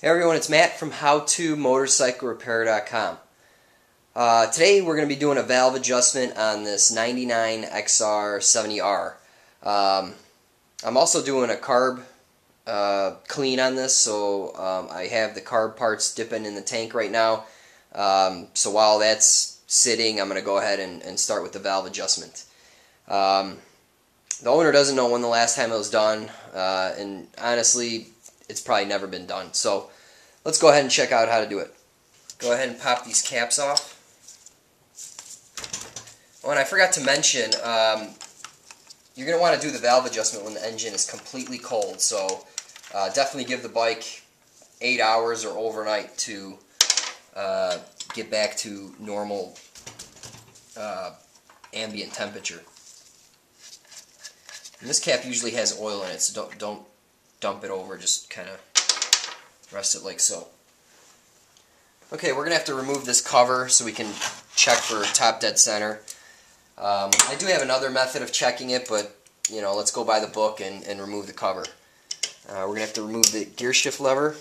Hey everyone, it's Matt from HowToMotorcycleRepair.com. Uh, today we're going to be doing a valve adjustment on this 99 XR 70R. Um, I'm also doing a carb uh, clean on this, so um, I have the carb parts dipping in the tank right now. Um, so while that's sitting, I'm going to go ahead and, and, start with the valve adjustment. Um, the owner doesn't know when the last time it was done, uh, and honestly, it's probably never been done. So let's go ahead and check out how to do it. Go ahead and pop these caps off. Oh, and I forgot to mention, um, you're going to want to do the valve adjustment when the engine is completely cold. So uh, definitely give the bike eight hours or overnight to uh, get back to normal uh, ambient temperature. And this cap usually has oil in it, so don't, don't dump it over, just kind of rest it like so. Okay, we're going to have to remove this cover so we can check for top dead center. Um, I do have another method of checking it, but you know, let's go by the book and, and remove the cover. Uh, we're going to have to remove the gear shift lever.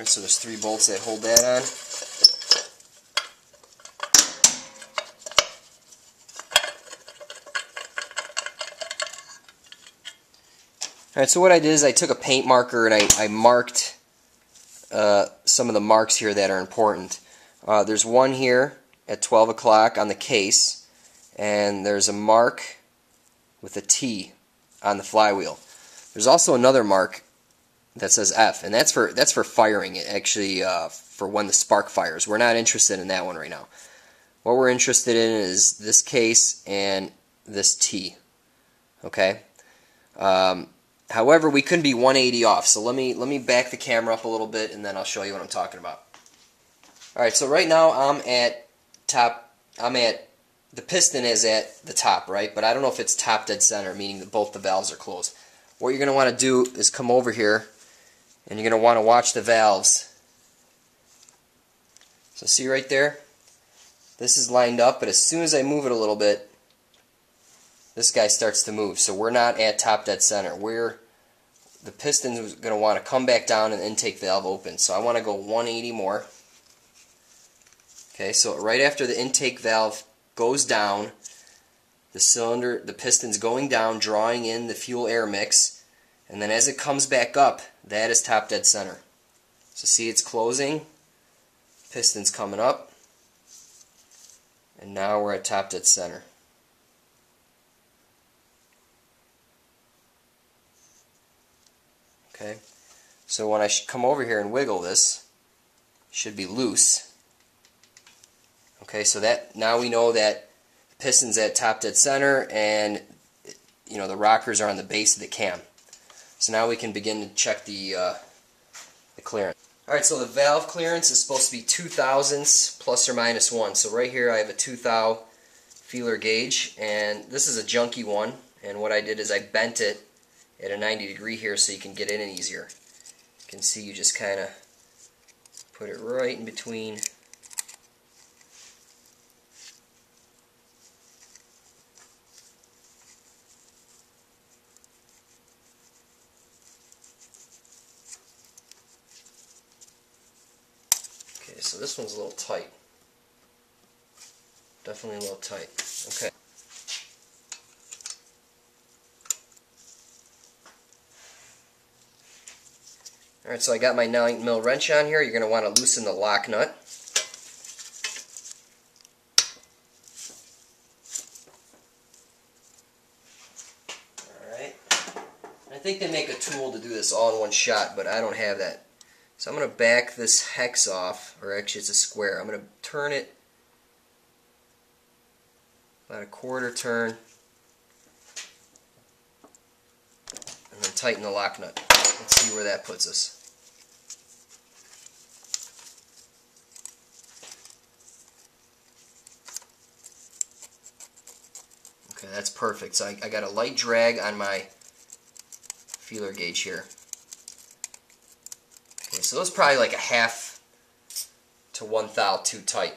Alright, so there's three bolts that hold that on. Alright, so what I did is I took a paint marker and I, I marked uh, some of the marks here that are important. Uh, there's one here at 12 o'clock on the case, and there's a mark with a T on the flywheel. There's also another mark that says F, and that's for that's for firing it. Actually, uh, for when the spark fires. We're not interested in that one right now. What we're interested in is this case and this T. Okay. Um, however, we couldn't be 180 off. So let me let me back the camera up a little bit, and then I'll show you what I'm talking about. All right. So right now I'm at top. I'm at the piston is at the top, right? But I don't know if it's top dead center, meaning that both the valves are closed. What you're going to want to do is come over here and you're going to want to watch the valves. So see right there? This is lined up, but as soon as I move it a little bit, this guy starts to move. So we're not at top dead center. We're the piston is going to want to come back down and intake valve open. So I want to go 180 more. Okay, so right after the intake valve goes down, the cylinder, the piston's going down, drawing in the fuel air mix, and then as it comes back up, that is top dead center. So see it's closing, piston's coming up, and now we're at top dead center. Okay, so when I come over here and wiggle this, should be loose. Okay, so that now we know that piston's at top dead center and you know the rockers are on the base of the cam. So now we can begin to check the, uh, the clearance. Alright, so the valve clearance is supposed to be 2 thousandths plus or minus 1. So right here I have a 2 thou feeler gauge and this is a junky one and what I did is I bent it at a 90 degree here so you can get in it easier. You can see you just kind of put it right in between so this one's a little tight. Definitely a little tight. Okay. Alright, so I got my 9 mil wrench on here. You're going to want to loosen the lock nut. Alright. I think they make a tool to do this all in one shot, but I don't have that So I'm going to back this hex off, or actually it's a square. I'm going to turn it about a quarter turn and then tighten the lock nut. Let's see where that puts us. Okay, that's perfect. So I, I got a light drag on my feeler gauge here. Okay, so it's probably like a half to one thou too tight.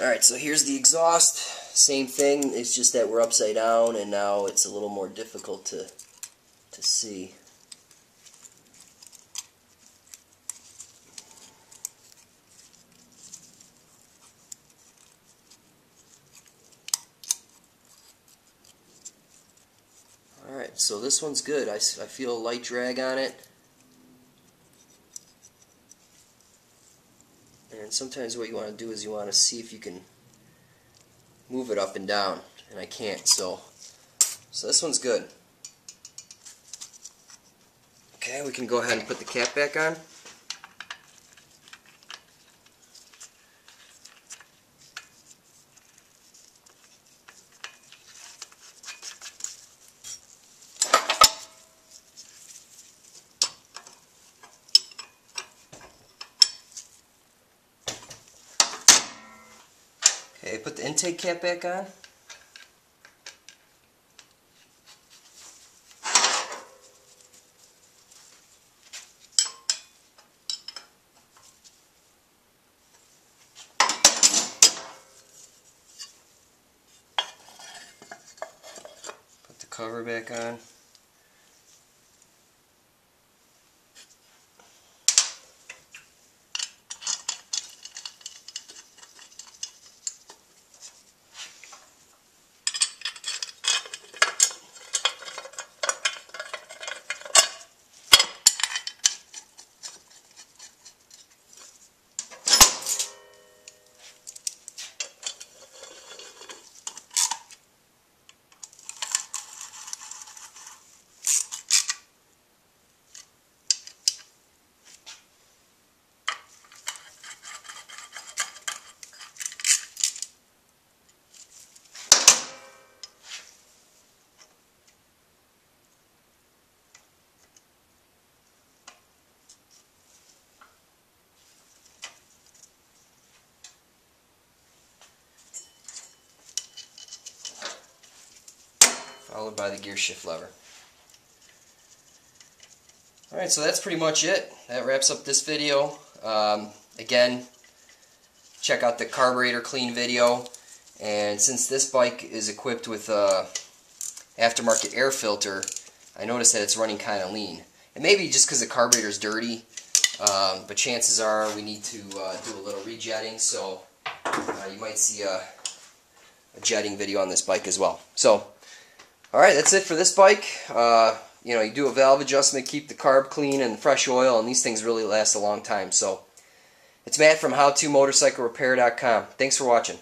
Alright, so here's the exhaust. Same thing, it's just that we're upside down and now it's a little more difficult to, to see. Alright, so this one's good. I, I feel a light drag on it. And sometimes what you want to do is you want to see if you can move it up and down. And I can't, so, so this one's good. Okay, we can go ahead and put the cap back on. Okay, put the intake cap back on. Put the cover back on. Followed by the gear shift lever. Alright, so that's pretty much it. That wraps up this video. Um, again, check out the carburetor clean video. And since this bike is equipped with a aftermarket air filter, I noticed that it's running kind of lean. It may be just because the carburetor is dirty, um, but chances are we need to uh, do a little rejetting, so uh, you might see a, a jetting video on this bike as well. So, Alright, that's it for this bike. Uh, you know, you do a valve adjustment, keep the carb clean and fresh oil, and these things really last a long time. So, it's Matt from HowToMotorcycleRepair.com. Thanks for watching.